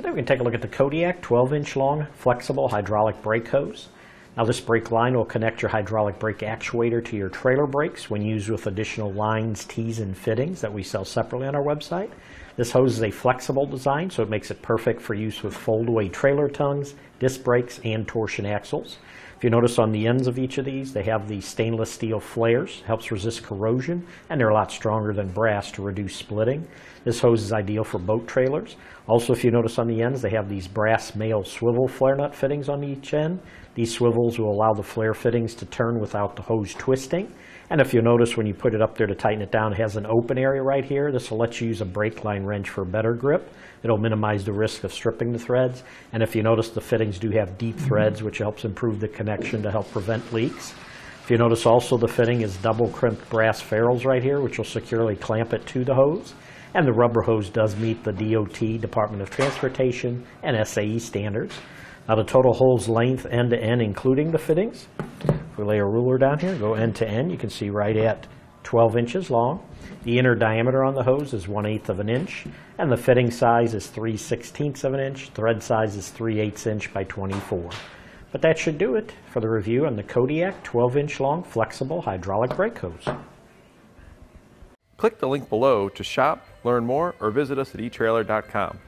Today we can take a look at the Kodiak 12-inch long flexible hydraulic brake hose. Now this brake line will connect your hydraulic brake actuator to your trailer brakes when used with additional lines, tees, and fittings that we sell separately on our website. This hose is a flexible design, so it makes it perfect for use with fold-away trailer tongues, disc brakes, and torsion axles. If you notice on the ends of each of these, they have these stainless steel flares, helps resist corrosion, and they're a lot stronger than brass to reduce splitting. This hose is ideal for boat trailers. Also, if you notice on the ends, they have these brass male swivel flare nut fittings on each end. These swivels will allow the flare fittings to turn without the hose twisting. And if you notice when you put it up there to tighten it down, it has an open area right here. This will let you use a brake line wrench for better grip. It'll minimize the risk of stripping the threads. And if you notice, the fittings do have deep threads, which helps improve the connection to help prevent leaks. If you notice also the fitting is double crimped brass ferrules right here, which will securely clamp it to the hose. And the rubber hose does meet the DOT, Department of Transportation, and SAE standards. Now the total hose length end to end, including the fittings, if we lay a ruler down here, go end to end, you can see right at 12 inches long. The inner diameter on the hose is 1 8 of an inch, and the fitting size is 3 16ths of an inch. Thread size is 3 8 inch by 24. But that should do it for the review on the Kodiak 12 inch long flexible hydraulic brake hose. Click the link below to shop, learn more, or visit us at eTrailer.com.